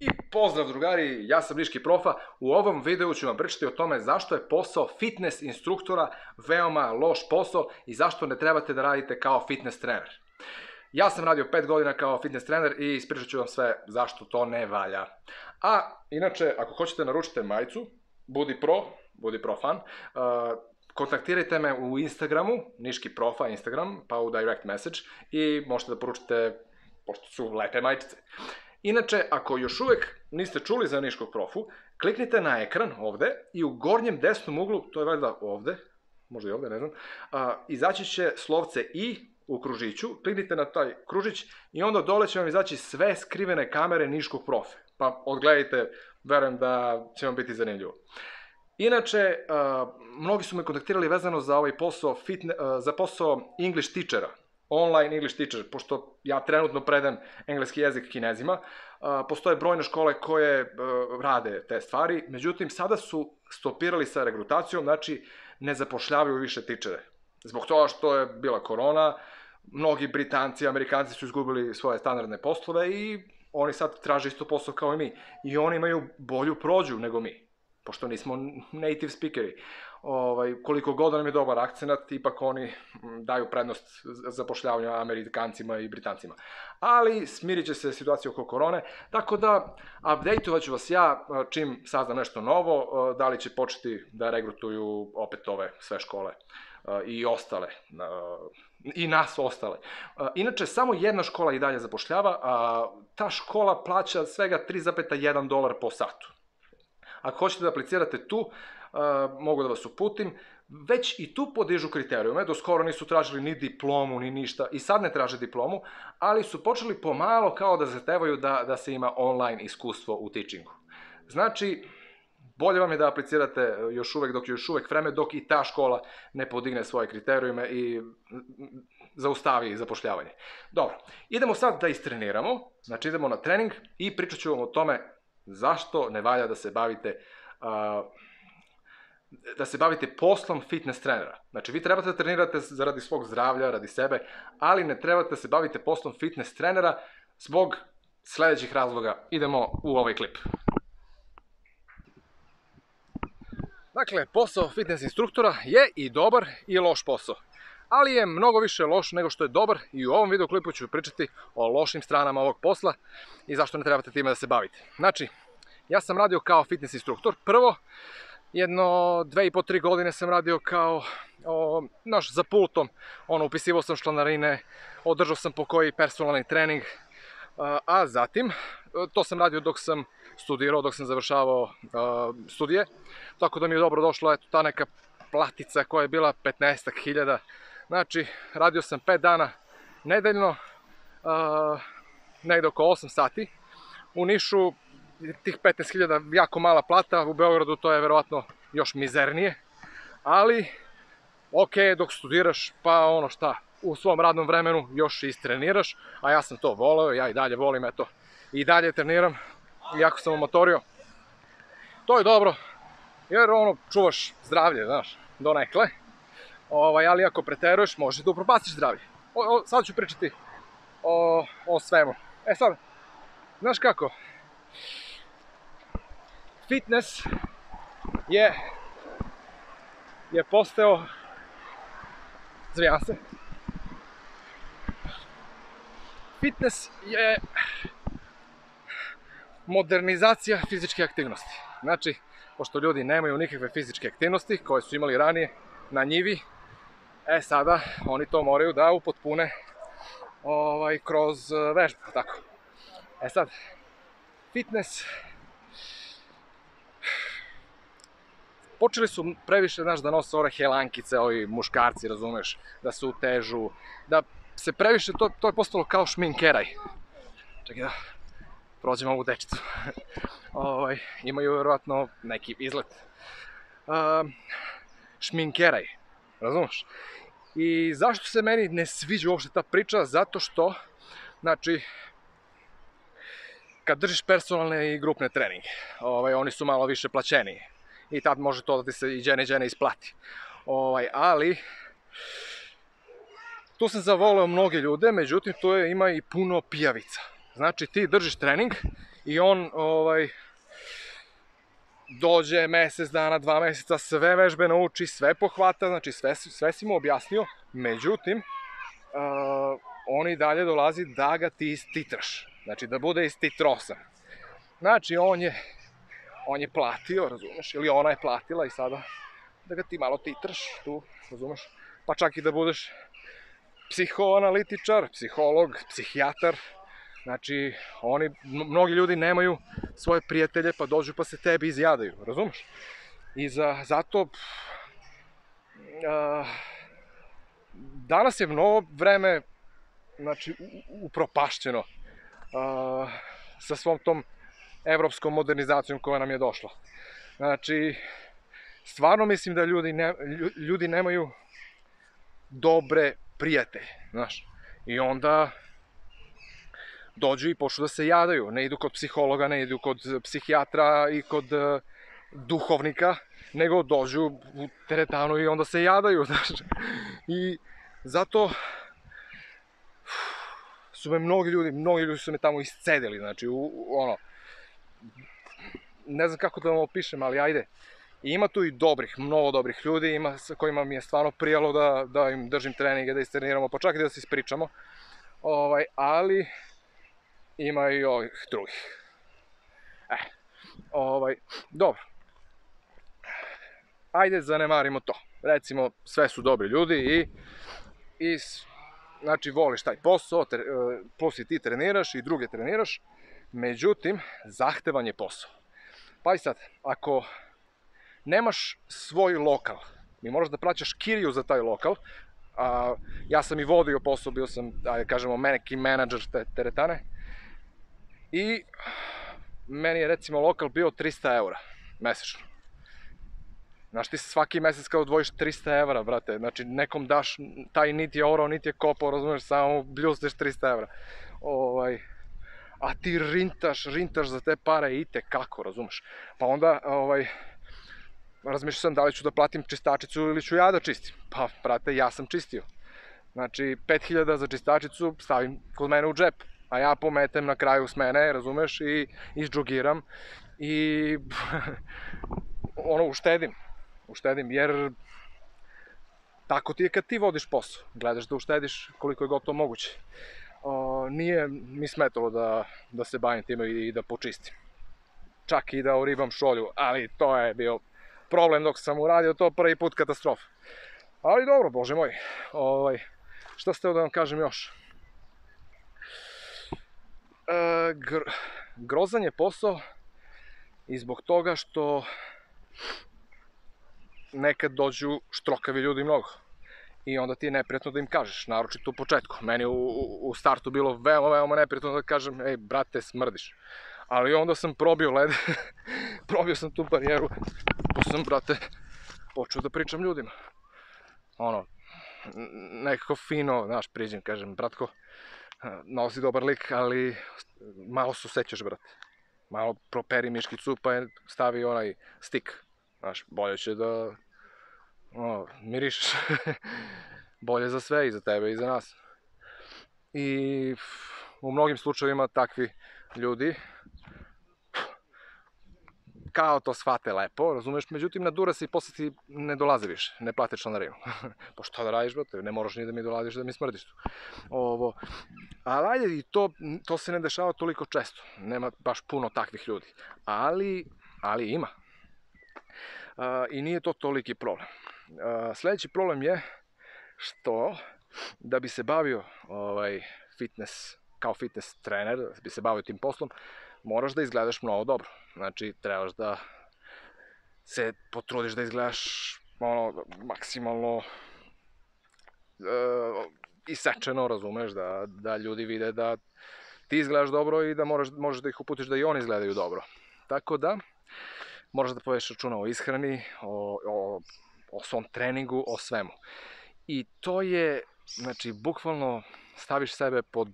I pozdrav drugari, ja sam Niški Profa. U ovom videu ću vam pričati o tome zašto je posao fitness instruktora veoma loš posao i zašto ne trebate da radite kao fitness trener. Ja sam radio 5 godina kao fitness trener i ispričat ću vam sve zašto to ne valja. A inače, ako hoćete naručite majicu, Budi Pro, Budi Pro fan, uh, kontaktirajte me u Instagramu, Niški Profa Instagram, pa u direct message i možete da poručite, pošto su lepe majičice. Inače, ako još uvek niste čuli za Niškog profu, kliknite na ekran ovde i u gornjem desnom uglu, to je valjda ovde, možda i ovde, ne znam, a, izaći će slovce i u kružiću, kliknite na taj kružić i onda dole će vam izaći sve skrivene kamere Niškog profe. Pa odgledajte, verujem da će vam biti zanimljivo. Inače, mnogi su me kontaktirali vezano za ovaj posao, za posao English teachera, online English teacher, pošto ja trenutno predam engleski jezik kinezima, postoje brojne škole koje rade te stvari, međutim, sada su stopirali sa regrutacijom, znači ne zapošljavaju više tičere. Zbog toga što je bila korona, mnogi Britanci, Amerikanci su izgubili svoje standardne poslove i oni sad traže isto posao kao i mi. I oni imaju bolju prođu nego mi, pošto nismo native speakeri ovaj, koliko god nam je dobar akcenat, ipak oni daju prednost zapošljavanju Amerikancima i Britancima. Ali smirit će se situacija oko korone, tako da update-ovat ću vas ja čim saznam nešto novo, da li će početi da regrutuju opet ove sve škole i ostale, i nas ostale. Inače, samo jedna škola i dalje zapošljava, a ta škola plaća svega 3,1 dolar po satu. Ako hoćete da aplicirate tu, mogu da vas uputim, već i tu podižu kriterijume, do skoro nisu tražili ni diplomu, ni ništa, i sad ne traže diplomu, ali su počeli pomalo kao da zahtevaju da, da se ima online iskustvo u teachingu. Znači, bolje vam je da aplicirate još uvek dok je još uvek vreme, dok i ta škola ne podigne svoje kriterijume i zaustavi zapošljavanje. Dobro, idemo sad da istreniramo, znači idemo na trening i pričat ću vam o tome zašto ne valja da se bavite da se bavite poslom fitness trenera. Znači, vi trebate da trenirate zaradi svog zdravlja, radi sebe, ali ne trebate da se bavite poslom fitness trenera zbog sledećih razloga. Idemo u ovaj klip. Dakle, posao fitness instruktora je i dobar i loš posao. Ali je mnogo više loš nego što je dobar i u ovom videoklipu ću pričati o lošim stranama ovog posla i zašto ne trebate time da se bavite. Znači, ja sam radio kao fitness instruktor. Prvo, jedno dve i po tri godine sam radio kao naš, za pultom, ono, upisivao sam članarine, održao sam po koji personalni trening, a, zatim, to sam radio dok sam studirao, dok sam završavao studije, tako da mi je dobro došla eto, ta neka platica koja je bila 15.000, znači, radio sam 5 dana nedeljno, a, negde oko 8 sati, u Nišu tih 15.000 jako mala plata, u Beogradu to je verovatno još mizernije, ali ok, dok studiraš, pa ono šta, u svom radnom vremenu još i istreniraš, a ja sam to voleo, ja i dalje volim, eto, i dalje treniram, iako sam motorio. To je dobro, jer ono, čuvaš zdravlje, znaš, donekle, ovaj, ali ako preteruješ, možeš da upropastiš zdravlje. O, o, sad ću pričati o, o svemu. E sad, znaš kako, fitness je je postao zvijam se fitness je modernizacija fizičke aktivnosti znači, pošto ljudi nemaju nikakve fizičke aktivnosti koje su imali ranije na njivi e sada oni to moraju da upotpune ovaj, kroz vežbu, tako e sad fitness počeli su previše, znaš, da nose ove helankice, ovi muškarci, razumeš, da se utežu, da se previše, to, to je postalo kao šminkeraj. Čekaj da prođemo ovu dečicu. ovaj, imaju verovatno neki izlet. Um, šminkeraj, razumeš? I zašto se meni ne sviđa uopšte ta priča? Zato što, znači, kad držiš personalne i grupne treninge, ovaj, oni su malo više plaćeniji i tad može to da ti se i džene džene isplati. Ovaj, ali, tu sam zavoleo mnoge ljude, međutim tu je, ima i puno pijavica. Znači ti držiš trening i on ovaj, dođe mesec dana, dva meseca, sve vežbe nauči, sve pohvata, znači sve, sve si mu objasnio, međutim, uh, on i dalje dolazi da ga ti istitraš, znači da bude istitrosan. Znači, on je, on je platio, razumeš, ili ona je platila i sada da ga ti malo titraš tu, razumeš, pa čak i da budeš psihoanalitičar, psiholog, psihijatar, Znači, oni, mnogi ljudi nemaju svoje prijatelje, pa dođu pa se tebi izjadaju, razumeš? I za, zato, uh, danas je mnogo vreme, znači, upropašćeno uh, sa svom tom evropskom modernizacijom koja nam je došla. Znači, stvarno mislim da ljudi, ne, ljudi nemaju dobre prijatelje, znaš. I onda dođu i počnu da se jadaju. Ne idu kod psihologa, ne idu kod psihijatra i kod uh, duhovnika, nego dođu u teretanu i onda se jadaju, znaš. I zato su me mnogi ljudi, mnogi ljudi su me tamo iscedili, znači, u, u, ono, ne znam kako da vam opišem, ali ajde. I ima tu i dobrih, mnogo dobrih ljudi, ima sa kojima mi je stvarno prijalo da, da im držim treninge, da istreniramo, pa čak i da se ispričamo. Ovaj, ali ima i ovih drugih. E, ovaj, dobro. Ajde, zanemarimo to. Recimo, sve su dobri ljudi i, i znači, voliš taj posao, tre, plus i ti treniraš i druge treniraš, međutim, zahtevan je posao. Pa i sad, ako nemaš svoj lokal, mi moraš da plaćaš kiriju za taj lokal, a, ja sam i vodio posao, bio sam, ajde kažemo, neki menadžer te teretane, I meni je recimo lokal bio 300 eura mesečno. Znaš, ti se svaki mesec kao odvojiš 300 evra, brate. Znači, nekom daš, taj niti je orao, niti je kopao, razumeš, samo bljusteš 300 evra. Ovaj, a ti rintaš, rintaš za te pare i te kako, razumeš. Pa onda, ovaj, razmišljam sam da li ću da platim čistačicu ili ću ja da čistim. Pa, brate, ja sam čistio. Znači, 5000 za čistačicu stavim kod mene u džep a ja pometem na kraju smene, razumeš, i izđogiram i ono, uštedim. Uštedim, jer tako ti je kad ti vodiš posao. Gledaš da uštediš koliko je gotovo moguće. O, nije mi smetalo da, da se bavim time i da počistim. Čak i da uribam šolju, ali to je bio problem dok sam uradio to prvi put katastrofa. Ali dobro, bože moj, ovaj, šta ste da vam kažem još? E, gr grozan je posao i zbog toga što nekad dođu štrokavi ljudi mnogo. I onda ti je neprijatno da im kažeš, naročito u početku. Meni u, u, startu bilo veoma, veoma neprijatno da kažem, ej, brate, smrdiš. Ali onda sam probio led, probio sam tu barijeru, pa sam, brate, počeo da pričam ljudima. Ono, nekako fino, znaš, priđem, kažem, bratko, nosi dobar lik, ali malo se sećaš, brate. Malo properi miškicu, pa je stavi onaj stik. Znaš, bolje će da ono, mirišeš. bolje za sve, i za tebe, i za nas. I u mnogim slučajevima takvi ljudi kao to shvate lepo, razumeš, međutim na dura se i posle ti ne dolaze više, ne plate članarinu. pa šta da radiš, brate, ne moraš ni da mi dolaziš da mi smrdiš tu. Ovo, ali ajde, i to, to se ne dešava toliko često, nema baš puno takvih ljudi, ali, ali ima. A, I nije to toliki problem. A, sledeći problem je što da bi se bavio ovaj, fitness, kao fitness trener, da bi se bavio tim poslom, moraš da izgledaš mnogo dobro. Znači, trebaš da se potrudiš da izgledaš ono, maksimalno uh, isečeno, razumeš, da, da ljudi vide da ti izgledaš dobro i da moraš, možeš da ih uputiš da i oni izgledaju dobro. Tako da, moraš da poveš računa o ishrani, o, o, o svom treningu, o svemu. I to je, znači, bukvalno staviš sebe pod,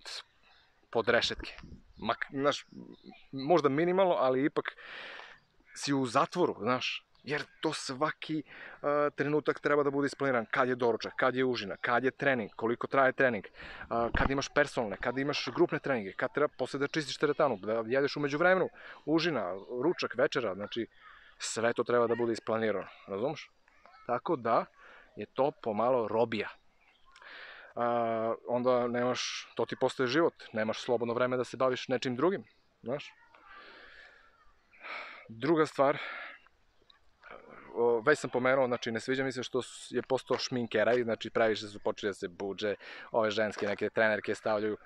pod rešetke mak, znaš, možda minimalno, ali ipak si u zatvoru, znaš, Jer to svaki uh, trenutak treba da bude isplaniran. Kad je doručak, kad je užina, kad je trening, koliko traje trening, uh, kad imaš personalne, kad imaš grupne treninge, kad treba posle da čistiš teretanu, da jedeš umeđu vremenu, užina, ručak, večera, znači sve to treba da bude isplanirano, razumeš? Tako da je to pomalo robija. A, onda nemaš, to ti postaje život, nemaš slobodno vreme da se baviš nečim drugim, znaš? Druga stvar, već sam pomenuo, znači ne sviđa mi se što je postao šminkeraj, znači previše su počeli da se buđe, ove ženske neke trenerke stavljaju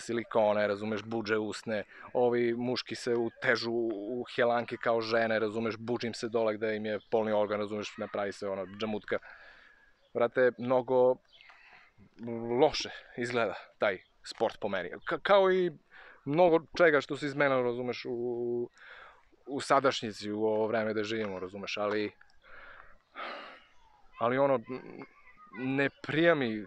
silikone, razumeš, buđe usne, ovi muški se utežu u helanke kao žene, razumeš, buđim se dole gde im je polni organ, razumeš, napravi se ono džamutka. Vrate, mnogo loše izgleda taj sport po meni. Ka kao i mnogo čega što se izmenilo, razumeš, u, u sadašnjici, u ovo vreme da živimo, razumeš, ali ali ono, ne prija mi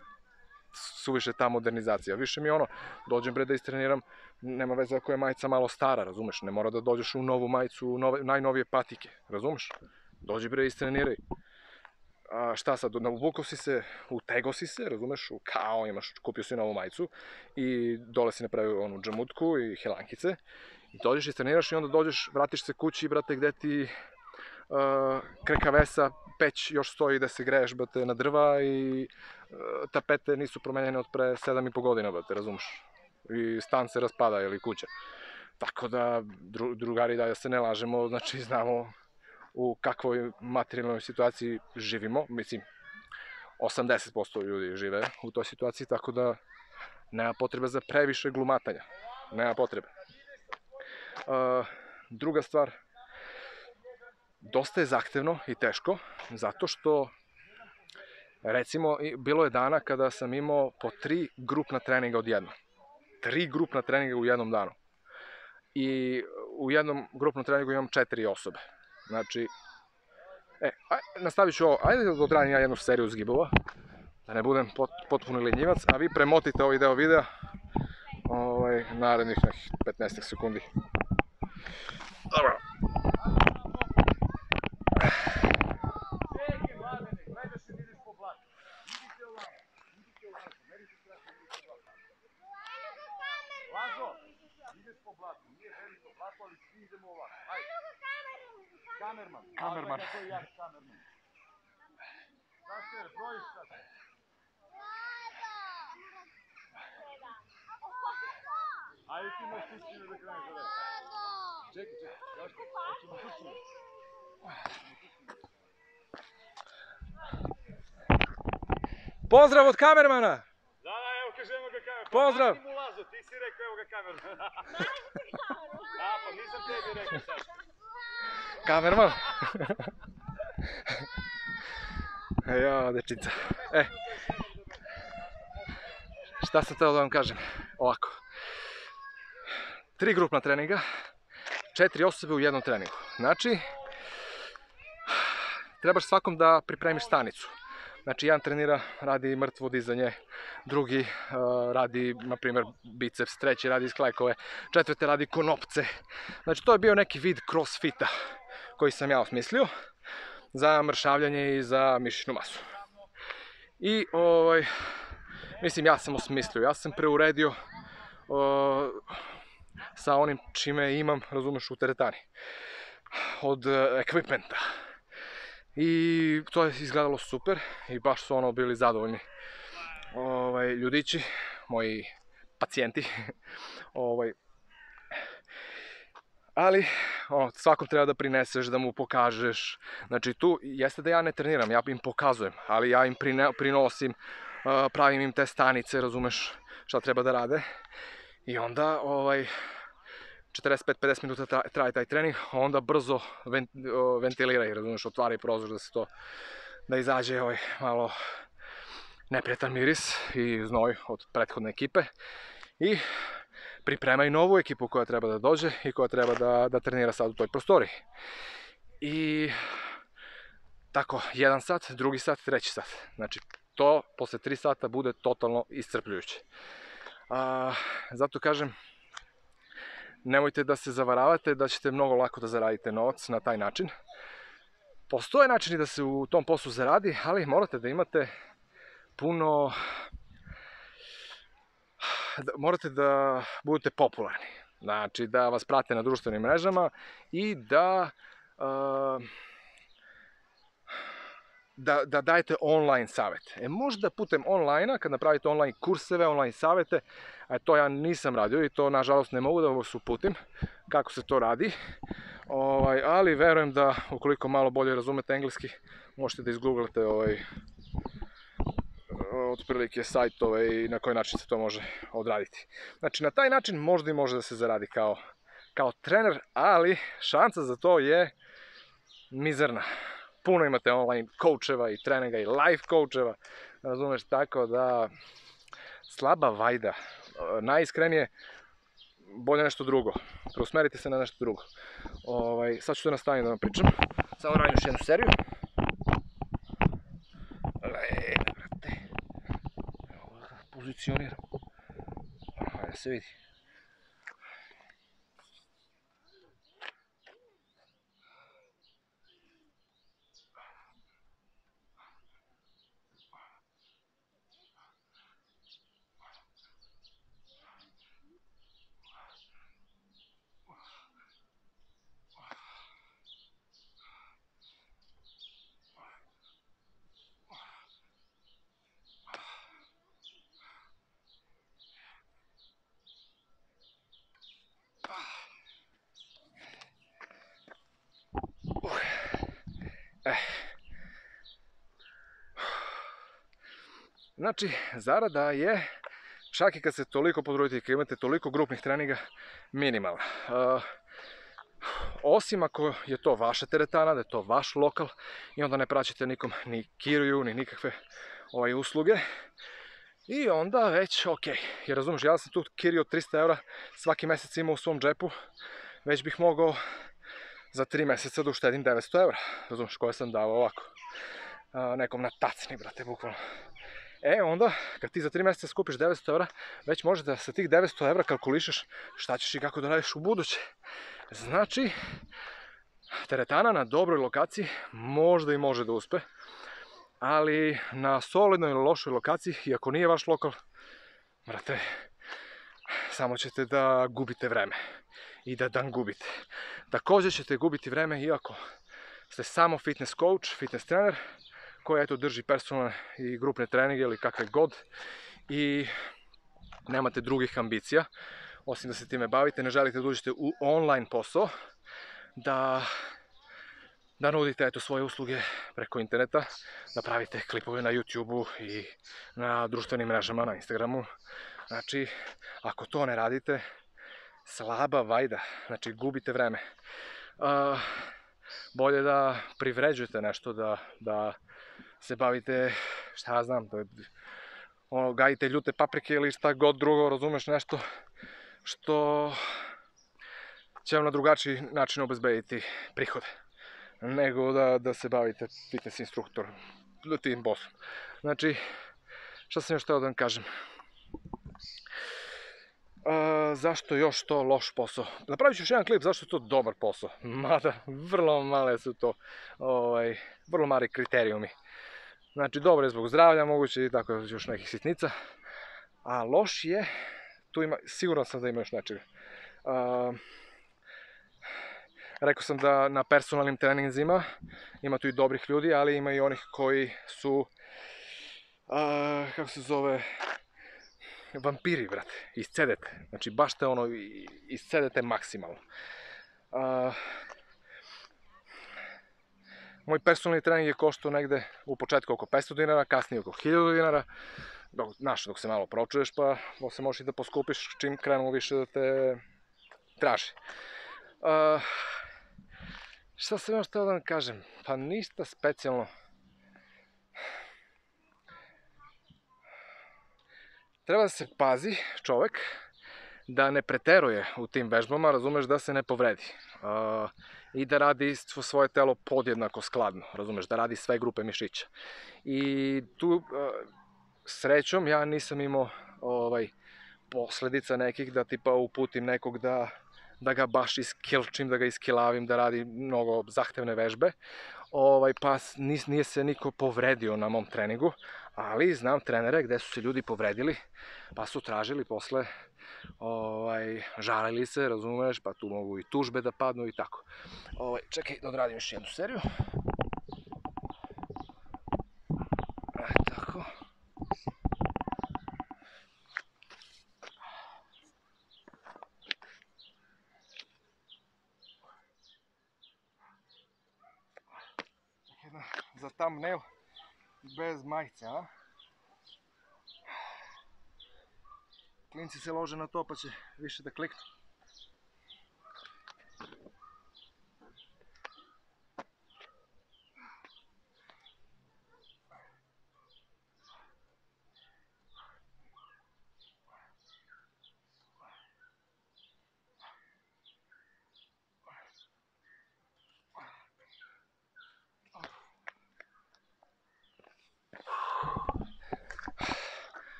suviše ta modernizacija. Više mi ono, dođem bre da istreniram, nema veze ako je majica malo stara, razumeš? Ne mora da dođeš u novu majicu, u nove, najnovije patike, razumeš? Dođi bre istreniraj. A šta sad, uvukao si se, utego si se, razumeš, u kao imaš, kupio si novu majicu i dole si napravio onu džamutku i helankice i dođeš i treniraš i onda dođeš, vratiš se kući, brate, gde ti uh, krekavesa, peć još stoji da se greješ, brate, na drva i uh, tapete nisu promenjene od pre 7,5 godina, brate, razumeš? I stan se raspada ili kuća. Tako da, dru, drugari, da se ne lažemo, znači znamo u kakvoj materijalnoj situaciji živimo, mislim, 80% ljudi žive u toj situaciji, tako da nema potrebe za previše glumatanja. Nema potrebe. Uh, druga stvar, dosta je zahtevno i teško, zato što recimo bilo je dana kada sam imao po tri grupna treninga odjedno. Tri grupna treninga u jednom danu. I u jednom grupnom treningu imam četiri osobe. Znači, e, aj, nastavit ću ovo, ajde da odradim ja jednu seriju zgibova, da ne budem pot, potpuno lenjivac, a vi premotite ovaj deo videa ovaj, narednih nekih 15 sekundi. Dobro. Поздрав од камермана! Да, да, ево кажемо га камермана. Поздрав! Ти му лазо, ти си рекao ево га камермана. Да, па нисам теби рекao сад. Камерман? Ја, дечица. Е. Шта се тел да вам кажем? Овако. Три групна тренинга, четири особи у едном тренинgu. Значи, Trebaš svakom da pripremiš stanicu. Znači, jedan trenira, radi mrtvo dizanje, drugi uh, radi, na primjer, biceps, treći radi sklajkove, četvrte radi konopce. Znači, to je bio neki vid crossfita koji sam ja osmislio za mršavljanje i za mišićnu masu. I, ovaj, mislim, ja sam osmislio, ja sam preuredio uh, sa onim čime imam, razumeš, u teretani. Od uh, ekvipmenta. I to je izgledalo super i baš su ono bili zadovoljni ovaj, ljudići, moji pacijenti. ovaj, ali ono, svakom treba da prineseš, da mu pokažeš. Znači tu jeste da ja ne treniram, ja im pokazujem, ali ja im prine, prinosim, pravim im te stanice, razumeš šta treba da rade. I onda ovaj, 45-50 minuta traje, taj trening, onda brzo vent, ventiliraj, razumeš, otvaraj prozor da se to, da izađe ovaj malo neprijetan miris i znoj od prethodne ekipe i pripremaj novu ekipu koja treba da dođe i koja treba da, da trenira sad u toj prostoriji. I tako, jedan sat, drugi sat, treći sat. Znači, to posle tri sata bude totalno iscrpljujuće. A, zato kažem, nemojte da se zavaravate da ćete mnogo lako da zaradite novac na taj način. Postoje načini da se u tom poslu zaradi, ali morate da imate puno da, morate da budete popularni. Znači da vas prate na društvenim mrežama i da uh, da, da dajete online savete. E možda putem online-a, kad napravite online kurseve, online savete, a to ja nisam radio i to nažalost ne mogu da vas uputim kako se to radi, ovaj, ali verujem da ukoliko malo bolje razumete engleski, možete da izgooglate ovaj, otprilike sajtove i na koji način se to može odraditi. Znači, na taj način možda i može da se zaradi kao, kao trener, ali šansa za to je mizerna. Puno imate online coacheva i treninga i life coacheva, razumeš, tako da slaba vajda, najiskrenije, bolje nešto drugo. Preusmerite se na nešto drugo. Ovaj, sad ću to nastaviti da vam pričam. Samo radim još jednu seriju. pozicioniram. Hajde da se vidi. Znači, zarada je, čak i kad se toliko potrudite, kad imate toliko grupnih treninga, minimalna. Uh, osim ako je to vaša teretana, da je to vaš lokal i onda ne praćate nikom ni kiriju, ni nikakve ovaj, usluge. I onda već, ok, jer razumiješ, ja sam tu kiriju od 300 eura svaki mesec imao u svom džepu, već bih mogao za 3 meseca da uštedim 900 eura, razumiješ, koje sam dao ovako, uh, nekom na tacni, brate, bukvalno. E onda, kad ti za 3 meseca skupiš 900 evra, već može da sa tih 900 evra kalkulišeš šta ćeš i kako da radiš u buduće. Znači, teretana na dobroj lokaciji možda i može da uspe, ali na solidnoj ili lošoj lokaciji, iako nije vaš lokal, brate, samo ćete da gubite vreme i da dan gubite. Takođe ćete gubiti vreme iako ste samo fitness coach, fitness trener, koja eto drži personalne i grupne treninge ili kakve god i nemate drugih ambicija osim da se time bavite, ne želite da uđete u online posao, da da nudite eto svoje usluge preko interneta, da pravite klipove na YouTube-u i na društvenim mrežama, na Instagramu. Znači, ako to ne radite, slaba vajda, znači gubite vreme. Uh, bolje da privređujete nešto, da, da se bavite, šta ja znam, da ono, gajite ljute paprike ili šta god drugo, razumeš nešto što će vam na drugačiji način obezbediti prihode nego da, da se bavite fitness instruktor tim poslom. Znači, šta sam još teo da vam kažem? A, zašto još to loš posao? Napravit ću još jedan klip zašto je to dobar posao. Mada, vrlo male su to, ovaj, vrlo mali kriterijumi. Znači, dobro je zbog zdravlja, moguće i tako još nekih sitnica. A loš je, tu ima, siguran sam da ima još nečega. Uh, rekao sam da na personalnim treninzima ima tu i dobrih ljudi, ali ima i onih koji su, uh, kako se zove, vampiri, brate, iscedete. Znači, baš te ono, iscedete maksimalno. Uh, Moj personalni trening je koštao negde u početku oko 500 dinara, kasnije oko 1000 dinara. Znaš, dok se malo pročuješ, pa se možeš i da poskupiš čim krenu više da te traži. Uh, šta sam još htio da vam kažem? Pa ništa specijalno. Treba da se pazi čovek da ne preteruje u tim vežbama, razumeš, da se ne povredi. Uh, I da radi svoje telo podjednako skladno, razumeš, da radi sve grupe mišića. I tu, uh, srećom, ja nisam imao ovaj, posledica nekih da tipa uputim nekog da da ga baš iskilčim, da ga iskilavim, da radi mnogo zahtevne vežbe. ovaj, pa nis, nije se niko povredio na mom treningu, ali znam trenere gde su se ljudi povredili, pa su tražili posle ovaj, žalili se, razumeš, pa tu mogu i tužbe da padnu i tako. Ovaj, čekaj da odradim još jednu seriju. E, tako. Jedna za thumbnail bez majice, a? Klinci se lože na to pa će više da kliknu.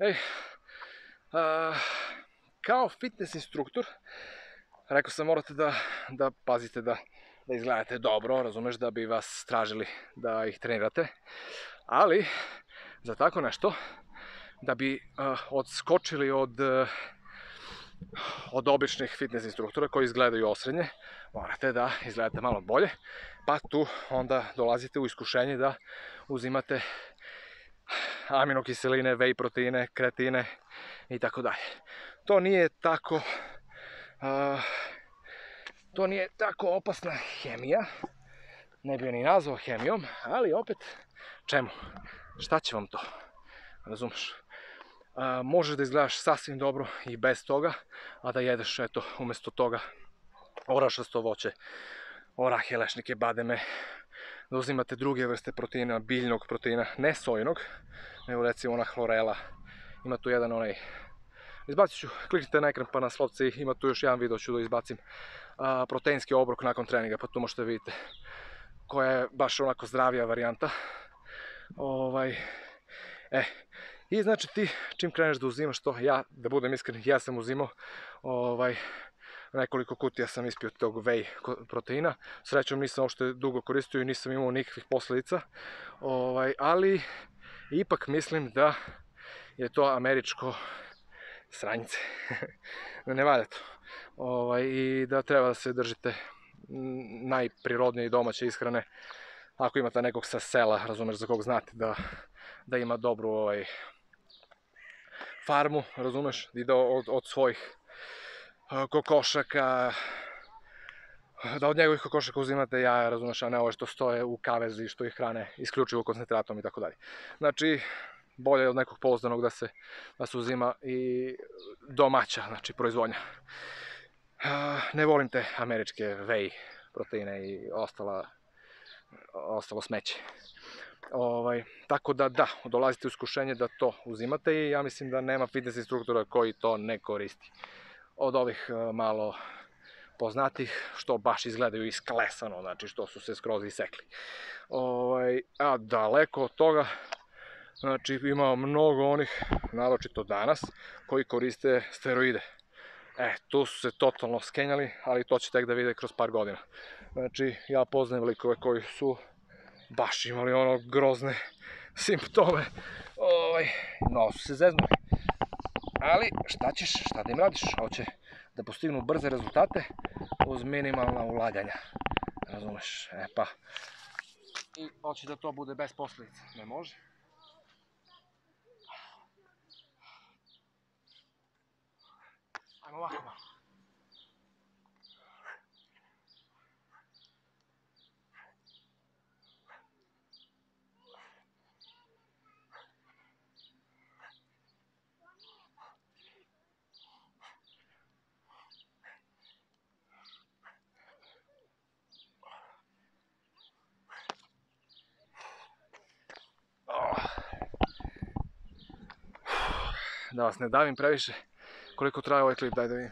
Ej, a, kao fitness instruktor, rekao sam morate da, da pazite da, da izgledate dobro, razumeš, da bi vas tražili da ih trenirate, ali za tako nešto, da bi uh, odskočili od, uh, od običnih fitness instruktora koji izgledaju osrednje, morate da izgledate malo bolje, pa tu onda dolazite u iskušenje da uzimate aminokiseline, whey proteine, kretine i tako dalje. To nije tako uh, to nije tako opasna hemija, ne bi ni nazvao hemijom, ali opet, čemu? Šta će vam to? Razumeš? Uh, možeš da izgledaš sasvim dobro i bez toga, a da jedeš, eto, umesto toga orašasto voće, orahe, lešnike, bademe, da uzimate druge vrste proteina, biljnog proteina, ne sojinog, nego recimo ona hlorela. Ima tu jedan onaj Izbacit ću, kliknite na ekran pa na slovce i ima tu još jedan video ću da izbacim proteinski obrok nakon treninga, pa tu možete vidite koja je baš onako zdravija varijanta. Ovaj, e, i znači ti čim kreneš da uzimaš to, ja, da budem iskren, ja sam uzimao ovaj, nekoliko kutija sam ispio tog whey proteina. Srećom nisam uopšte dugo koristio i nisam imao nikakvih posledica. Ovaj, ali ipak mislim da je to američko sranjice. da ne valja to. Ovaj, I da treba da se držite najprirodnije i domaće ishrane. Ako imate nekog sa sela, razumeš, za kog znate da, da ima dobru ovaj, farmu, razumeš, da od, od svojih kokošaka, da od njegovih kokošaka uzimate jaja, razumeš, a ne ove što stoje u kavezi, što ih hrane isključivo koncentratom i tako dalje. Znači, bolje od nekog pouzdanog da se, da se uzima i domaća, znači proizvodnja. Ne volim te američke whey proteine i ostala, ostalo smeće. Ovaj, tako da da, dolazite u iskušenje da to uzimate i ja mislim da nema fitness instruktora koji to ne koristi. Od ovih malo poznatih, što baš izgledaju isklesano, znači što su se skroz isekli. Ovaj, a daleko od toga, Znači ima mnogo onih, naročito danas, koji koriste steroide. E, tu su se totalno skenjali, ali to će tek da vide kroz par godina. Znači, ja poznajem likove koji su baš imali ono grozne simptome. Ovaj, no, su se zeznuli. Ali, šta ćeš, šta da im radiš? Hoće da postignu brze rezultate uz minimalna ulaganja. Razumeš? E pa. I hoće da to bude bez posledica. Ne može. Ajmo ovako malo. Da vas ne davim previše, koliko traje ovaj klip, daj da vidim.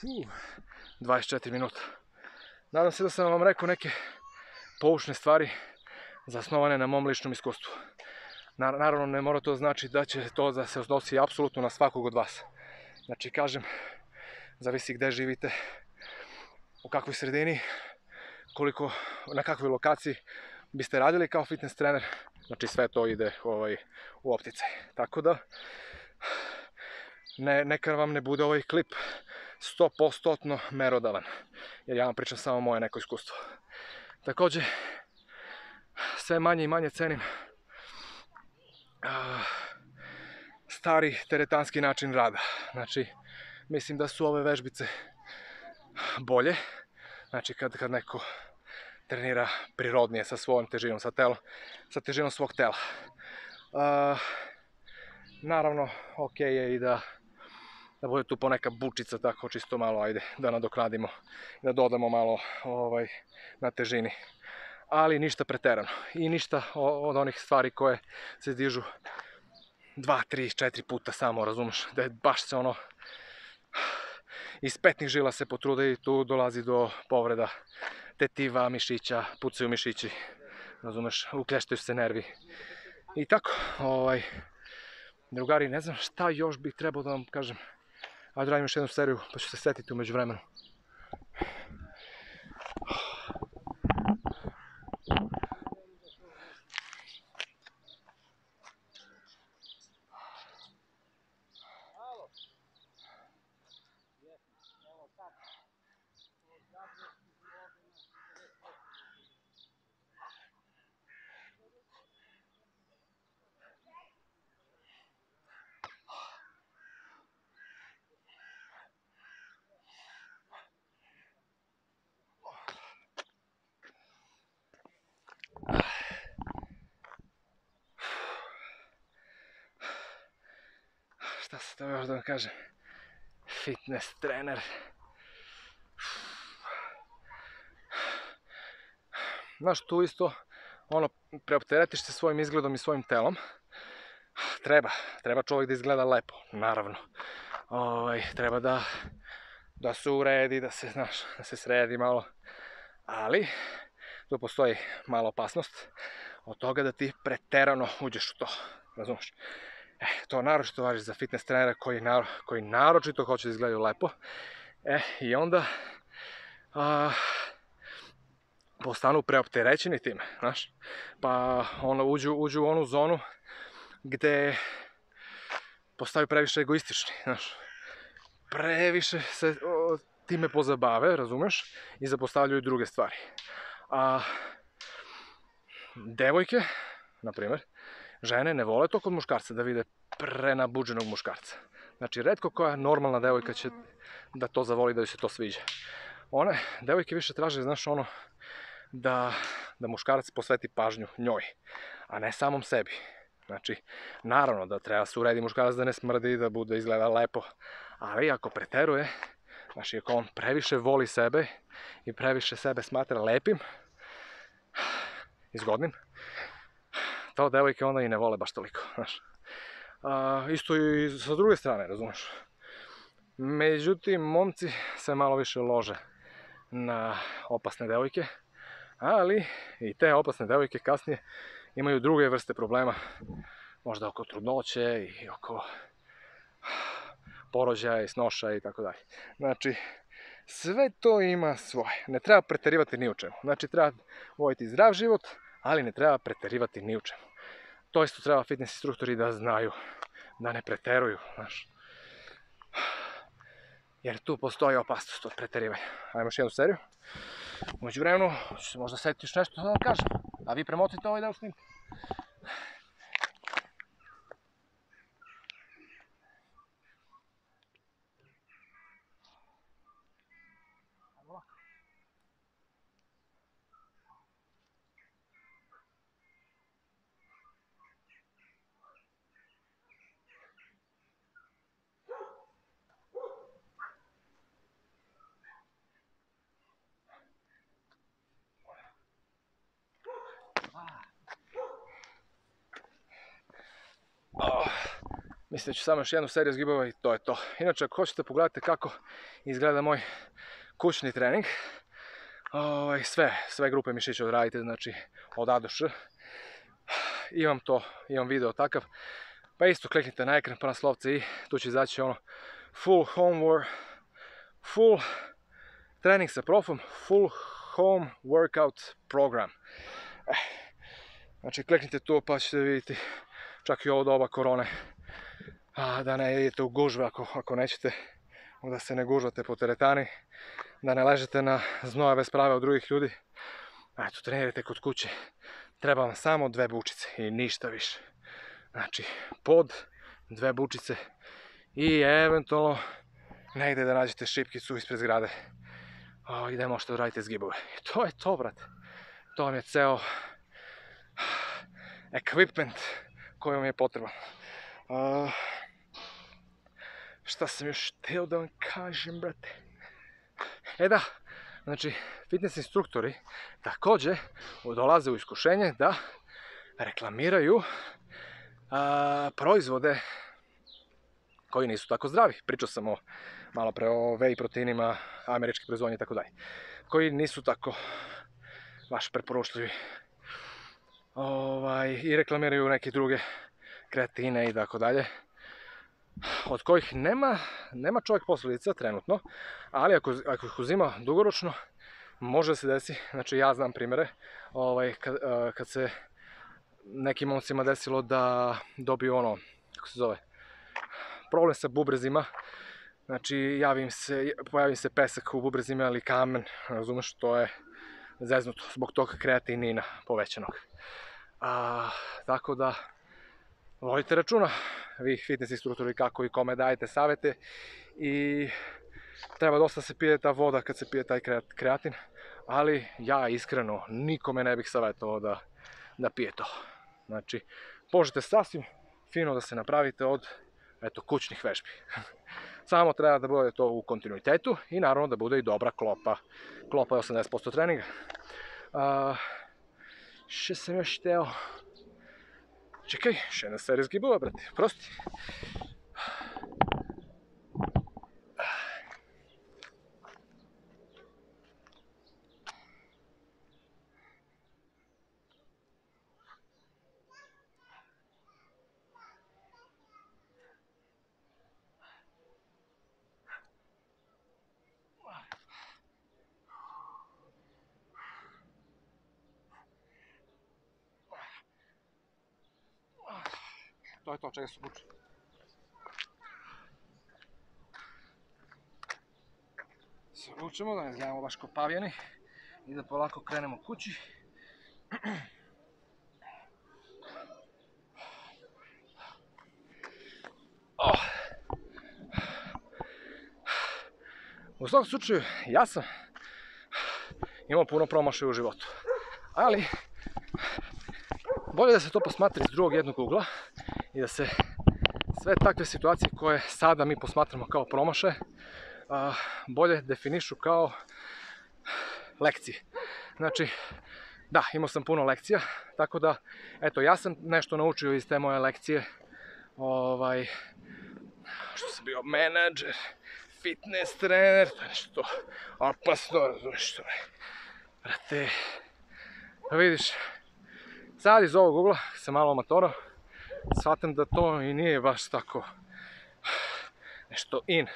Fuh, 24 minuta. Nadam se da sam vam rekao neke poučne stvari zasnovane na mom ličnom iskustvu. Naravno, ne mora to znači da će to da se odnosi apsolutno na svakog od vas. Znači, kažem, zavisi gde živite, u kakvoj sredini, koliko, na kakvoj lokaciji biste radili kao fitness trener, znači sve to ide ovaj, u opticaj. Tako da, ne, neka vam ne bude ovaj klip 100% merodavan, jer ja vam pričam samo moje neko iskustvo. Takođe, sve manje i manje cenim uh, stari teretanski način rada. Znači, mislim da su ove vežbice bolje. Znači, kad, kad neko trenira prirodnije sa svojom težinom, sa, telo, sa težinom svog tela. Uh, naravno, ok je i da da bude tu poneka bučica tako čisto malo ajde da nadoknadimo da dodamo malo ovaj na težini. Ali ništa preterano i ništa od onih stvari koje se dižu 2, 3, 4 puta samo, razumeš, da je baš se ono iz petnih žila se potrude i tu dolazi do povreda tetiva, mišića, pucaju mišići, razumeš, uklještaju se nervi. I tako, ovaj, drugari, ne znam šta još bih trebao da vam kažem. Ajde radim još jednu seriju, pa ću se setiti umeđu vremenu. šta se to još da vam kažem, fitness trener. Znaš, tu isto, ono, preopteretiš se svojim izgledom i svojim telom. Treba, treba čovjek da izgleda lepo, naravno. Ovaj, treba da, da se uredi, da se, znaš, da se sredi malo. Ali, tu postoji malo opasnost od toga da ti preterano uđeš u to, razumiješ? E, to naročito važi za fitness trenera koji, naro, koji naročito hoće da izgledaju lepo. E, i onda a, postanu preopterećeni time, znaš. Pa ono, uđu, uđu u onu zonu gde postaju previše egoistični, znaš. Previše se o, time pozabave, razumeš, i zapostavljaju druge stvari. A devojke, na primjer, žene ne vole to kod muškarca da vide prenabuđenog muškarca. Znači, redko koja normalna devojka će da to zavoli, da joj se to sviđa. One devojke više traže, znaš, ono, da, da muškarac posveti pažnju njoj, a ne samom sebi. Znači, naravno da treba se uredi muškarac da ne smrdi, da bude izgleda lepo, ali ako preteruje, znači ako on previše voli sebe i previše sebe smatra lepim i zgodnim, to devojke onda i ne vole baš toliko, znaš. A, isto i sa druge strane, razumeš. Međutim, momci se malo više lože na opasne devojke, ali i te opasne devojke kasnije imaju druge vrste problema, možda oko trudnoće i oko porođaja i snoša i tako dalje. Znači, sve to ima svoje. Ne treba preterivati ni u čemu. Znači, treba vojiti zdrav život, ali ne treba preterivati ni u čemu. To isto treba fitness instruktori da znaju, da ne preteruju, znaš. Jer tu postoji opasnost od preterivanja. Ajmo još jednu seriju. Umeđu vremenu ću se možda setiti još nešto da vam kažem. A vi premotite ovaj deo snimka. Mislim da ću samo još jednu seriju zgibova i to je to. Inače, ako hoćete pogledajte kako izgleda moj kućni trening, ovaj, sve, sve grupe mišića odradite, znači od A do Š. Imam to, imam video takav. Pa isto kliknite na ekran pa slovce i tu će izaći ono full home work, full trening sa profom, full Home Workout Program. Eh, znači, kliknite tu pa ćete vidjeti čak i ovo doba korone. A, da ne idete u gužve ako, ako nećete, da se ne gužvate po teretani, da ne ležete na znoja bez prave od drugih ljudi. Eto, trenirajte kod kuće. Treba vam samo dve bučice i ništa više. Znači, pod dve bučice i eventualno negde da nađete šipkicu ispred zgrade. O, gde možete da radite zgibove. I to je to, brate. To vam je ceo equipment koji vam je potreban. Uh, šta sam još teo da vam kažem, brate? E da, znači, fitness instruktori takođe dolaze u iskušenje da reklamiraju a, proizvode koji nisu tako zdravi. Pričao sam o, malo pre o whey proteinima, američke proizvodnje i tako dalje. Koji nisu tako baš preporučljivi. Ovaj, I reklamiraju neke druge kreatine i tako dalje od kojih nema, nema čovjek posledica trenutno, ali ako, ako ih uzima dugoročno, može se desi, znači ja znam primere, ovaj, kad, kad se nekim momcima desilo da dobiju ono, kako se zove, problem sa bubrezima, znači javim se, pojavim se pesak u bubrezima ili kamen, razumeš, to je zeznuto zbog tog kreatinina povećanog. A, tako da, vodite računa, vi fitness instruktori, kako i kome dajete savete i treba dosta se pije ta voda kad se pije taj kreatin, ali ja iskreno nikome ne bih savjetovao da, da pije to. Znači, možete sasvim fino da se napravite od eto, kućnih vežbi. Samo treba da bude to u kontinuitetu i naravno da bude i dobra klopa. Klopa je 80% treninga. A, še sam još teo Чекај, ше не се разгибува, брате. Прости. Je to čega se uči. Se učemo da ne izgledamo baš kopavljeni i da polako krenemo kući. Oh. U svakom slučaju, ja sam imao puno promašaja u životu. Ali, bolje da se to posmatra iz drugog jednog ugla i da se sve takve situacije koje sada mi posmatramo kao promaše bolje definišu kao lekcije. Znači, da, imao sam puno lekcija, tako da, eto, ja sam nešto naučio iz te moje lekcije, ovaj, što sam bio menadžer, fitness trener, to je nešto opasno, razumiješ što je. Brate, da vidiš, sad iz ovog ugla sam malo amatoro, shvatam da to i nije baš tako nešto in.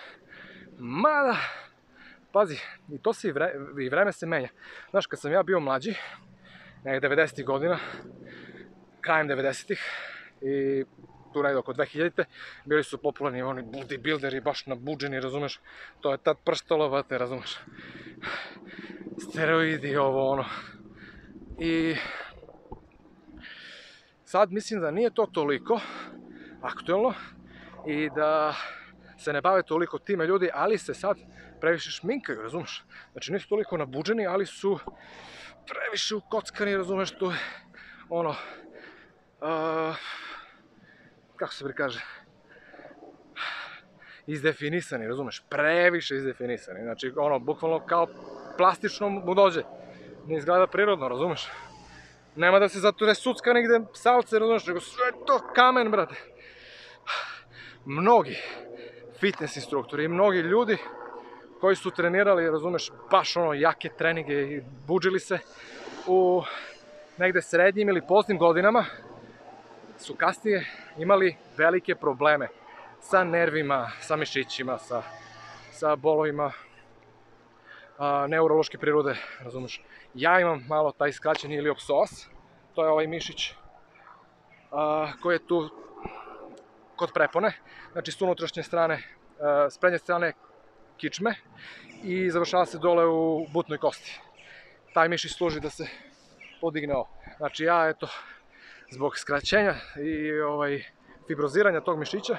Mada, pazi, i to se i, vre, i vreme se menja. Znaš, kad sam ja bio mlađi, nekaj 90. godina, krajem 90-ih i tu negde oko 2000-te, bili su popularni oni bodybuilderi, baš nabuđeni, razumeš? To je tad prštalo, te razumeš? Steroidi, ovo, ono. I Sad mislim da nije to toliko aktuelno i da se ne bave toliko time ljudi, ali se sad previše šminkaju, razumeš? Znači nisu toliko nabuđeni, ali su previše ukockani, razumeš, tu je ono, uh, kako se prikaže, izdefinisani, razumeš, previše izdefinisani, znači ono, bukvalno kao plastično mu dođe, ne izgleda prirodno, razumeš? Nema da se zato ne sucka negde salce, razumiješ, nego sve to kamen, brate. Mnogi fitness instruktori i mnogi ljudi koji su trenirali, razumeš, baš ono jake treninge i buđili se u negde srednjim ili poznim godinama su kasnije imali velike probleme sa nervima, sa mišićima, sa, sa bolovima a, neurološke prirode, razumeš. Ja imam malo taj skraćeni iliopsoas, to je ovaj mišić koji je tu kod prepone, znači s unutrašnje strane, s prednje strane kičme i završava se dole u butnoj kosti. Taj mišić služi da se podigne ovo. Znači ja, eto, zbog skraćenja i ovaj, fibroziranja tog mišića,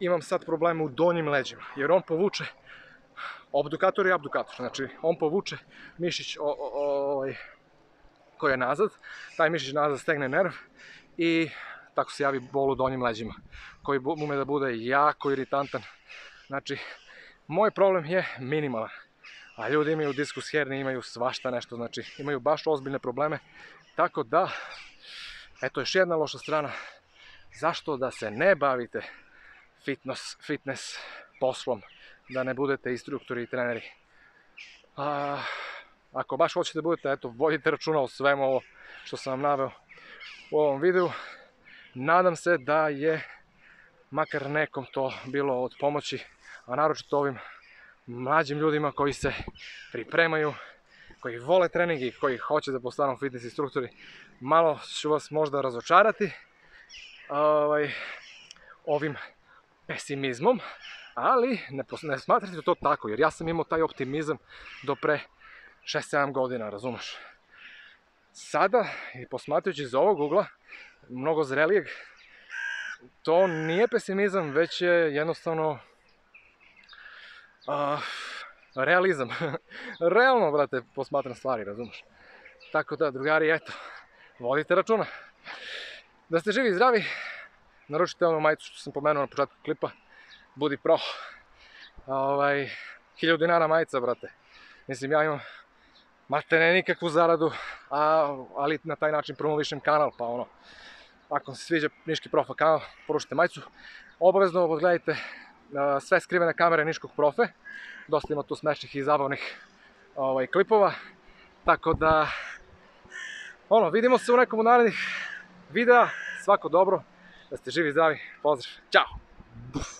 imam sad problema u donjim leđima, jer on povuče obdukator i abdukator, znači on povuče mišić o, o, o, ovaj, koji je nazad, taj mišić nazad stegne nerv i tako se javi bol u donjim leđima, koji ume da bude jako iritantan. Znači, moj problem je minimalan, a ljudi imaju diskus herni, imaju svašta nešto, znači imaju baš ozbiljne probleme, tako da, eto još jedna loša strana, zašto da se ne bavite fitness, fitness poslom, da ne budete instruktori i treneri. A, ako baš hoćete da budete, eto, vodite računa o svemu ovo što sam vam naveo u ovom videu. Nadam se da je makar nekom to bilo od pomoći, a naročito ovim mlađim ljudima koji se pripremaju, koji vole trening i koji hoće da postanu fitness instruktori. Malo ću vas možda razočarati ovaj, ovim pesimizmom, ali ne, ne smatrate to tako, jer ja sam imao taj optimizam do pre 6-7 godina, razumeš? Sada, i posmatrajući iz ovog ugla, mnogo zrelijeg, to nije pesimizam, već je jednostavno uh, realizam. Realno, brate, posmatram stvari, razumeš? Tako da, drugari, eto, vodite računa. Da ste živi i zdravi, naručite onu majicu što sam pomenuo na početku klipa, Budi Pro. Ovaj, 1000 dinara majica, brate. Mislim, ja imam malte ne nikakvu zaradu, a, ali na taj način promovišem kanal, pa ono, ako vam se sviđa Niški Profa kanal, porušite majicu. Obavezno odgledajte sve skrivene kamere Niškog Profe, dosta ima tu smešnih i zabavnih ovaj, klipova, tako da, ono, vidimo se u nekom od narednih videa, svako dobro, da ste živi zdravi, pozdrav, ćao!